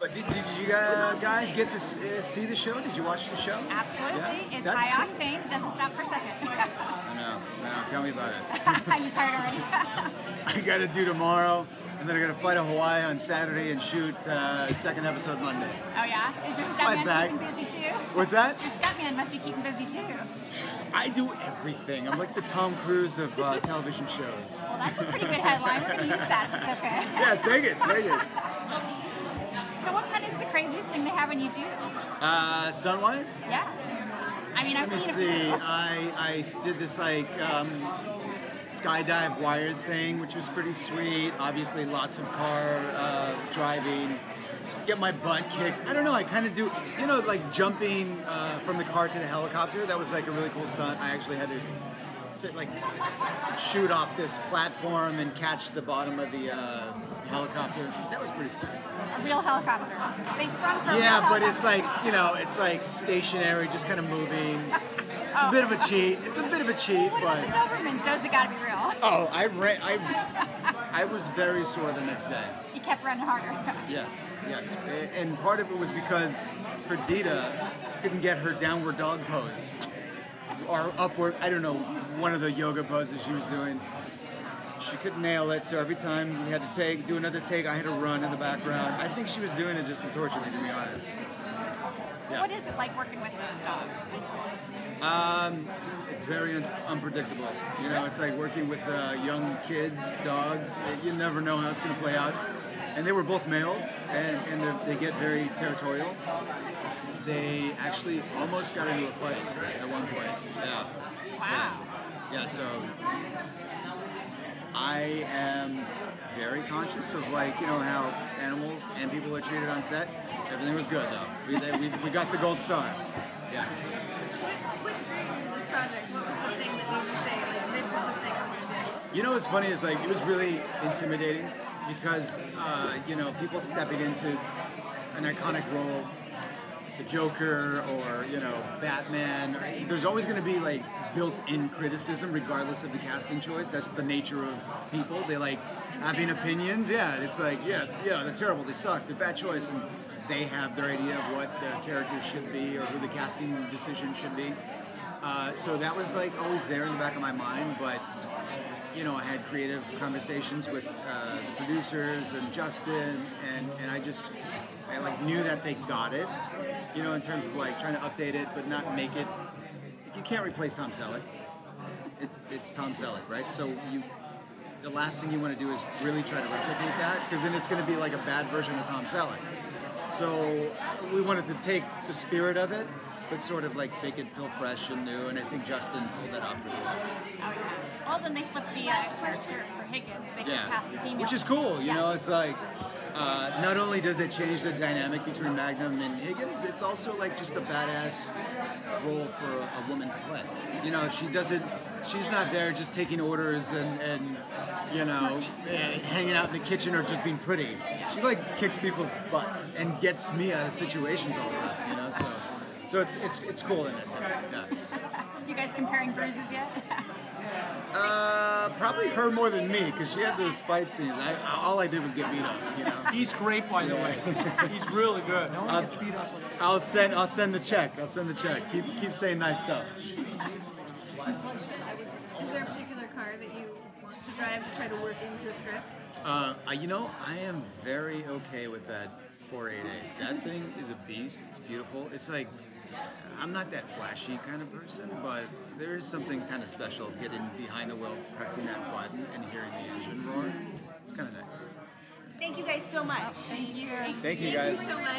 But did, did you uh, guys get to uh, see the show? Did you watch the show? Absolutely. Yeah? It's That's high cool. octane. Doesn't stop for a second. I know. I know. Tell me about it. Are you tired already? I got to do tomorrow, and then I got to fly to Hawaii on Saturday and shoot uh, second episode Monday. oh yeah. Is your Fly stuntman keeping busy too? What's that? Your stuntman must be keeping busy too. I do everything. I'm like the Tom Cruise of uh, television shows. Well, that's a pretty good headline. We're gonna use that. It's okay. Yeah, take it, take it. So, what kind of is the craziest thing they have when you do? Uh, Sunwise? Yeah. I mean, I've Let me seen see. I I did this like um, skydive wire thing, which was pretty sweet. Obviously, lots of car uh, driving. Get my butt kicked. I don't know. I kind of do. You know, like jumping uh, from the car to the helicopter. That was like a really cool stunt. I actually had to. To, like shoot off this platform and catch the bottom of the uh, helicopter. That was pretty fun. A real helicopter. They sprung from. Yeah, but it's like you know, it's like stationary, just kind of moving. It's a bit of a cheat. It's a bit of a cheat, What but the Dobermans? Those have got to be real. oh, I ran. I I was very sore the next day. You kept running harder. Yes, yes, and part of it was because Perdita couldn't get her downward dog pose or upward. I don't know one of the yoga poses she was doing. She couldn't nail it, so every time we had to take, do another take, I had to run in the background. I think she was doing it just to torture me, to be honest. Yeah. What is it like working with those dogs? Um, it's very un- unpredictable. You know, it's like working with uh, young kids, dogs. You never know how it's going to play out. And they were both males, and, and they're- get very territorial. They actually almost got into a fight at one point. Yeah. Wow. Yeah, so I am very conscious of like, you know, how animals and people are treated on set. Everything was good though. We, they, we, we got the gold star. Yes. What, what drew you this project? What was the thing that you say, like, this is the thing I want to do? You know what's funny is like it was really intimidating because uh, you know people stepping into an iconic role, the Joker or you know Batman. There's always going to be like built-in criticism regardless of the casting choice. That's the nature of people. They like having opinions. Yeah, it's like yes, yeah, they're terrible. They suck. They're bad choice, and they have their idea of what the character should be or who the casting decision should be. Uh, so that was like always there in the back of my mind, but you know, I had creative conversations with uh, the producers and Justin, and, and I just, I like knew that they got it, you know, in terms of like trying to update it, but not make it. You can't replace Tom Selleck. It's it's Tom Selleck, right? So you, the last thing you want to do is really try to replicate that, because then it's going to be like a bad version of Tom Selleck. So we wanted to take the spirit of it, but sort of like make it feel fresh and new, and I think Justin pulled that off really well. Oh yeah. Well, then they flipped the uh, character for Higgins. They Yeah, cast the female. which is cool. You Yeah. know, it's like uh, not only does it change the dynamic between Magnum and Higgins, it's also like just a badass role for a woman to play. You know, she doesn't. She's not there just taking orders and, and you know, eh, hanging out in the kitchen or just being pretty. She like kicks people's butts and gets me out of situations all the time. You know, so so it's it's it's cool in that sense. Yeah. you guys comparing bruises yet? Uh, probably her more than me because she had those fight scenes. I, all I did was get beat up. You know. He's great, by the way. He's really good. No I'll, I'll send. I'll send the check. I'll send the check. Keep keep saying nice stuff. Is there a particular car that you want to drive to try to work into a script? Uh, you know, I am very okay with that 488. That thing is a beast. It's beautiful. It's like I'm not that flashy kind of person, but there is something kind of special getting behind the wheel, pressing that button, and hearing the engine roar. It's kind of nice. Thank you guys so much. Thank you. Thank you guys. so much.